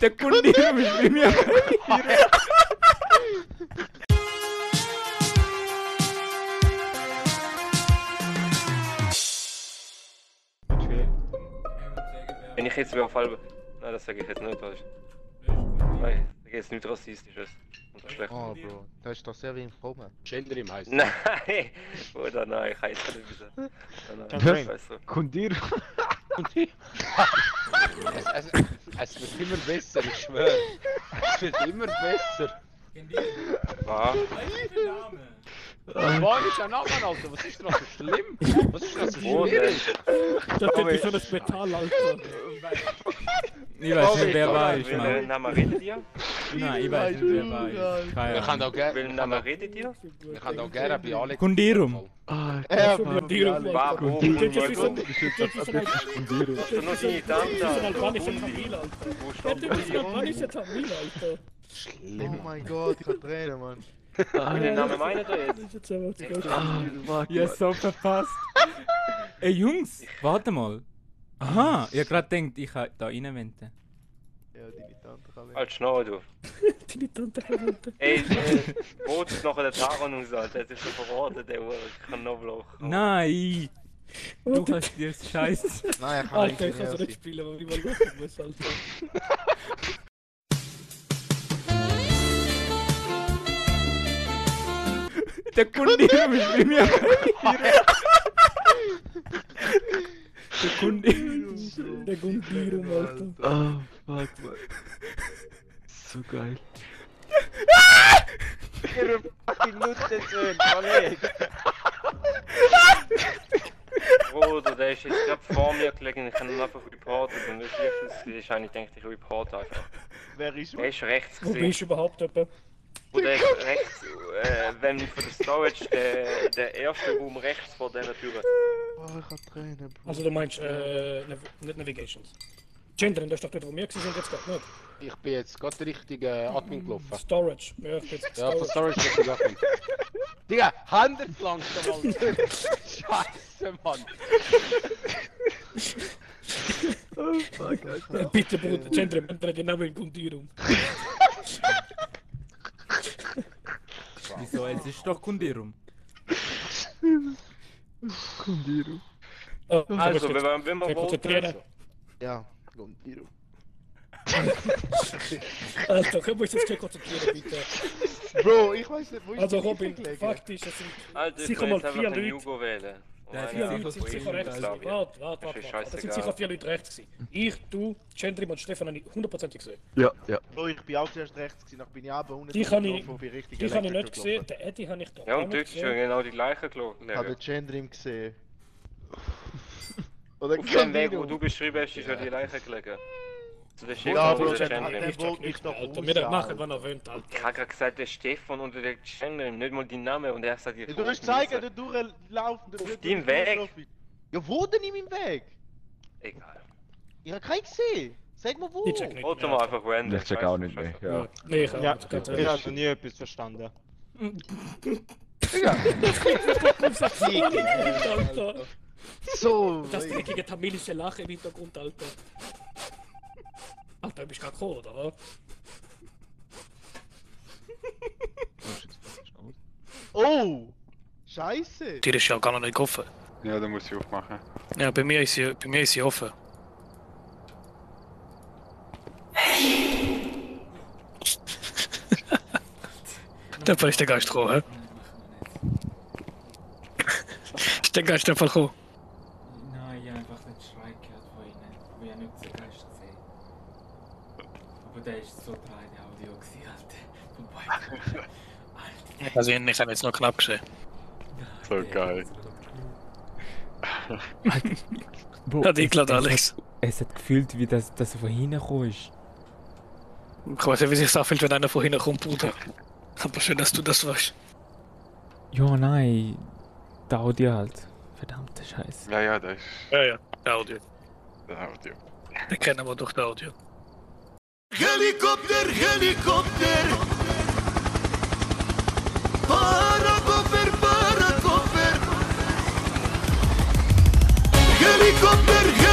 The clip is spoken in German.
Der Kundirum ist bei mir. Wenn ich jetzt wieder auf halbe. Nein, das sage ich jetzt nicht, du. Nein, da geht es nicht rassistisches. Und schlecht. Oh, Bro, das ist doch sehr wie im Kommen. Gender heisst Nein! Oder nein, ich jetzt nicht wissen. Nein, nein, Was? ich weiß so. Kundirum. es, es, es wird immer besser, ich schwöre. Es wird immer besser. Was? Was ist ein Name, Alter? Was ist das so schlimm? Was ist das so schwierig? denn? Das ist so ein Metall, Alter. Ich weiß nicht, wer war ich, Mann. Namen redet ihr? Nein, ich weiß nicht, wer war ich. Keine Ahnung. Welchen Namen redet ihr? Wir können auch gerne bei Alex. Kundirum. Er, War, wo, wo, Das ist wie so ein... wo, Das ist so ein... Kundirum. Noch die Das ist so ein Tante? albanischer Tamil, Alter. Wo Das steht ist ein albanischer Tamil, Alter. Oh mein Gott, ich kann Tränen, Mann. Welchen Namen meint ihr Das jetzt? ist jetzt zu Ja, so verpasst. Ey, Jungs, warte mal. Aha, ich hab grad gedacht, ich kann da reinwenden. Ja, deine Tante kann weg. Als Schnau, du. Deine Tante verwandte. Ey, äh, wo ist nachher der Taron und so, der hat sich schon verraten, der Uhr. Knoblauch. Nein! Du hast dir das Scheiß. Nein, er kann Alter, ich nicht kann so mehr nicht spielen, weil ich mal lachen muss, Alter. Der ist bei mir. Der Kundirum. Der Gundirum, Alter. Oh, fuck, man. So geil. Ihre fucking Nutzensöhne, Kollege. Bruder, der ist jetzt gerade vor mir gelegen, ich kann ihn einfach reporten. Und das ist ist eigentlich denkt ich report einfach. Wer ist Er ist rechts Wo bist du überhaupt, Alter? Wo der ist rechts, wenn von der Storage der, der erste Raum rechts vor dieser Tür. Oh, ich kann Tränen, Bro. Also du meinst, äh, Nav nicht Navigations. Gendern, das ist doch dort, wo wir gewesen sind jetzt gerade nicht. Ich bin jetzt gerade richtig äh, Admin gelaufen. Storage. Ja, ich bin jetzt Ja, von Storage. Bin ich Admin. Digga, Hände langsam, Alter. Scheiße, Mann. Oh, fuck, Alter. Bitte, Bruder, Gendern, den Namen in Gundirum. Wieso? Es ist doch Kundirum. Kundiru. Oh, Also, ich wenn wir, wenn mich konzentrieren. voten, Ja, Gundiru. Alter, können wir uns jetzt konzentrieren, bitte? Bro, ich weiß nicht, wo ist Also Robin, faktisch, es sind Alter, ich sicher mal jetzt einfach vier Leute. Vier Leute sind sicher ich gewesen. Warte, warte, Das warte. ist warte. Das sind sicher vier Leute rechts gewesen. Ich, du, Gendrim und Stefan habe ich hundertprozentig gesehen. Ja, ja. Bro, ich bin auch zuerst rechts gewesen, dann bin ich aber unten Die kann ich- Die habe ich nicht gesehen, der Eddie habe ich da Ja, und dort ist ja gesehen. genau die gleiche Ich habe den Gendrim gesehen. Oder Auf dem Weg, wo du beschrieben hast, ist ja die gleiche gelegen. Der Chef Ja, und der Gendrim. der Ich check wollte mich nicht, doch Alter. Wir machen, wann er wollt, Alter. Ich habe gerade gesagt, der Stefan und der Gendrim, nicht mal die Namen und er sagt, Ja, du hast gezeigt, der durchlaufen. der- Auf deinem Weg? Ja, wo denn in meinem Weg? Egal. Ich habe keinen gesehen. Sag mal wo. Ich check nicht. Foto mal einfach random. Ich check auch nicht mehr. Ja. Nee, ich auch Ja, noch nie etwas verstanden. Alter. So. Das dreckige tamilische Lachen im Hintergrund, Alter. Alter, du bist gerade gekommen, oder was? Oh! Scheiße! Die ist ja gar noch nicht offen. Ja, dann muss ich aufmachen. Ja, bei mir ist sie, bei mir ist sie offen. Stefan ist der Geist gekommen, hä? Ist der Geist einfach gekommen? Nein, ich habe einfach nicht Schrei gehört von ihnen. Ich habe nicht den Geist gesehen. Aber der ist so drei der Audio gewesen, Alter. Vorbei. Alter. Also ich habe jetzt noch knapp gesehen. So der geil. Bro, Hat es Alex. hat- Es hat gefühlt, wie das, das von hinten gekommen ist. Ich weiß nicht, wie sich das anfühlt, wenn einer von hinten kommt, Bruder. Aber schön, dass du das weißt. Ja, nein. Der Audio halt. Verdammte Scheiße. Ja, ja, das ist Ja, ja, der Audio. das Audio. Den kennen wir durch das Audio. Helikopter, Helikopter. para comer, para comer. Helicóptero.